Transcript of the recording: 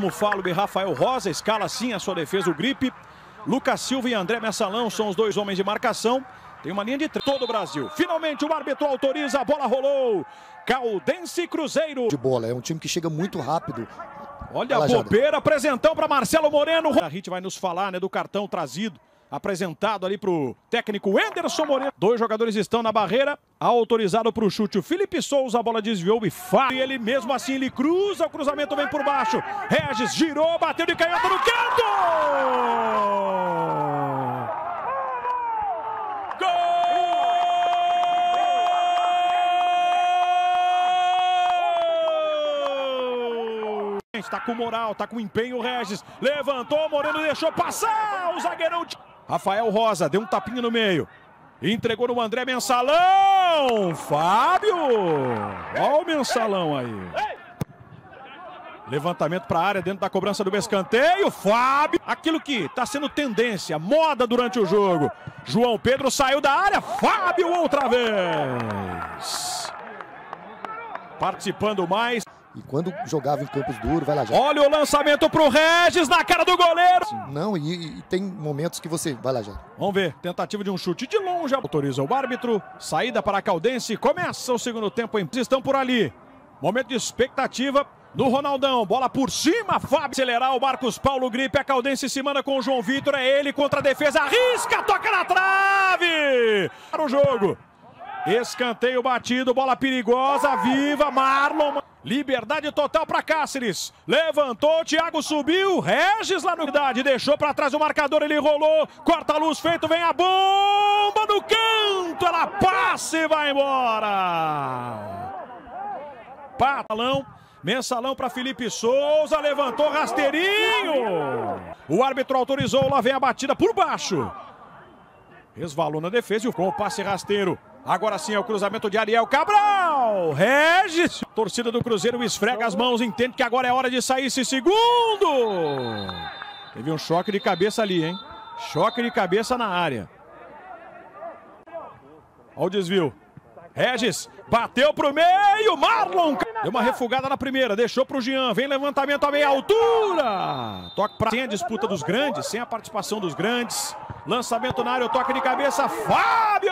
Como falo e Rafael Rosa, escala sim a sua defesa, o gripe. Lucas Silva e André Messalão são os dois homens de marcação. Tem uma linha de todo o Brasil. Finalmente o árbitro autoriza, a bola rolou. Caldense Cruzeiro. De bola, é um time que chega muito rápido. Olha a bobeira, apresentão para Marcelo Moreno. A gente vai nos falar né, do cartão trazido apresentado ali para o técnico Enderson Moreno. Dois jogadores estão na barreira. Autorizado para o chute o Felipe Souza. A bola desviou e faz. Ele mesmo assim ele cruza. O cruzamento vem por baixo. Regis girou, bateu de canhota no canto. Está com moral, está com empenho o Regis. Levantou, Moreno deixou passar. O zagueirão. Rafael Rosa deu um tapinha no meio. Entregou no André Mensalão. Fábio. Olha o Mensalão aí. Levantamento para a área dentro da cobrança do escanteio. Fábio. Aquilo que está sendo tendência, moda durante o jogo. João Pedro saiu da área. Fábio outra vez. Participando mais. E quando jogava em campos duros, vai lá já. Olha o lançamento pro Regis na cara do goleiro. Não, e, e, tem momentos que você. Vai lá já. Vamos ver. Tentativa de um chute de longe. Autoriza o árbitro. Saída para a Caldense. Começa o segundo tempo. Estão por ali. Momento de expectativa do Ronaldão. Bola por cima. Fábio acelerar o Marcos Paulo Gripe. A Caldense se manda com o João Vitor. É ele contra a defesa. Arrisca. Toca na trave. Para o jogo. Escanteio batido. Bola perigosa. Viva. Marlon. Liberdade total para Cáceres. Levantou, Thiago subiu. Regis lá no idade. Deixou para trás o marcador. Ele rolou. Corta a luz feito. Vem a bomba no canto. Ela passa e vai embora. Patalão. Mensalão para Felipe Souza. Levantou rasteirinho. O árbitro autorizou. Lá vem a batida por baixo. Resvalou na defesa e o passe rasteiro. Agora sim é o cruzamento de Ariel Cabral. Regis. Torcida do Cruzeiro esfrega as mãos, entende que agora é hora de sair esse segundo. Teve um choque de cabeça ali, hein? Choque de cabeça na área. Olha o desvio. Regis bateu pro meio, Marlon deu uma refugada na primeira, deixou pro Jean, vem levantamento a meia altura. Toque para sem a disputa dos grandes, sem a participação dos grandes. Lançamento na área, o toque de cabeça, Fábio!